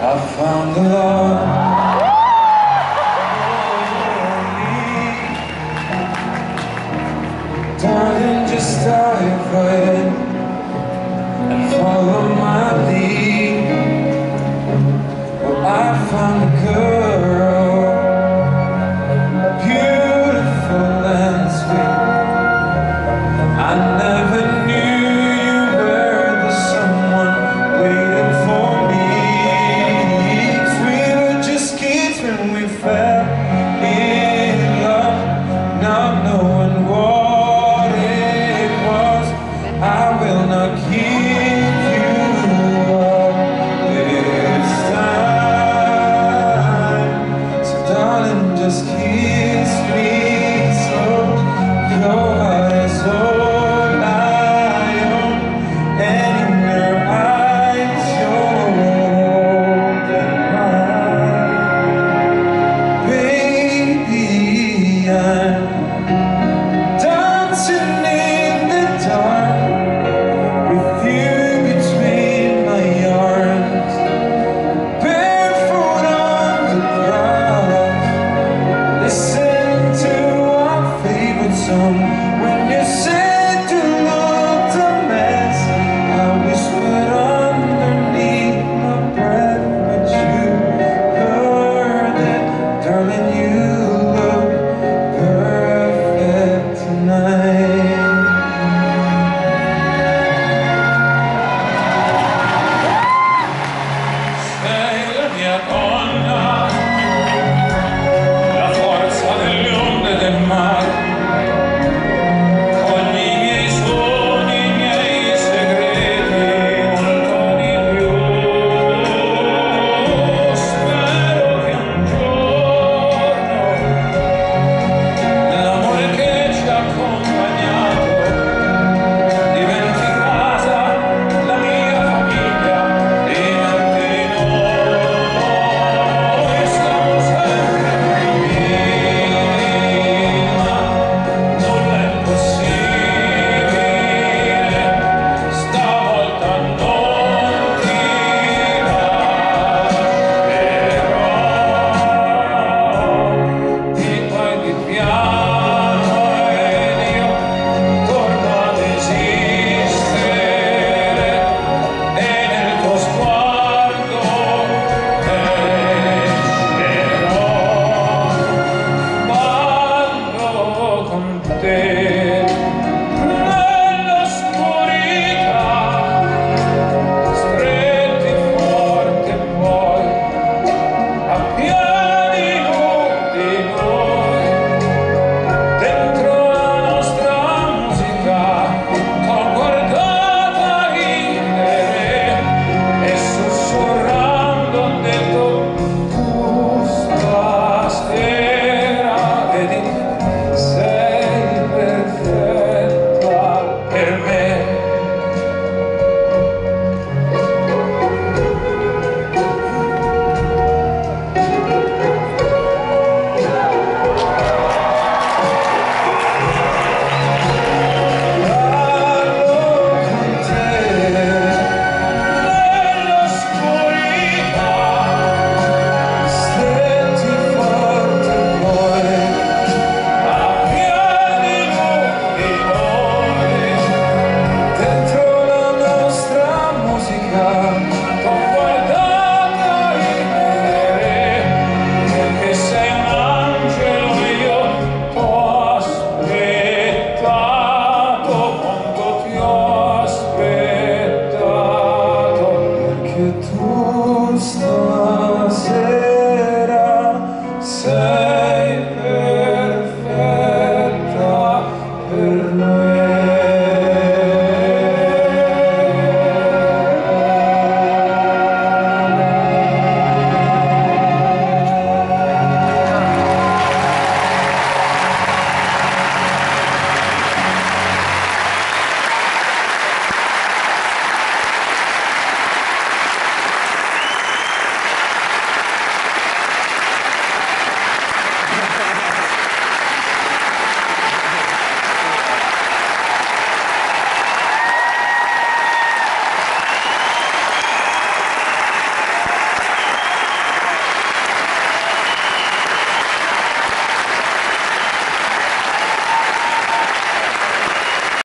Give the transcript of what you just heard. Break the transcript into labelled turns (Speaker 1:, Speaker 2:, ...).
Speaker 1: I found the love dias que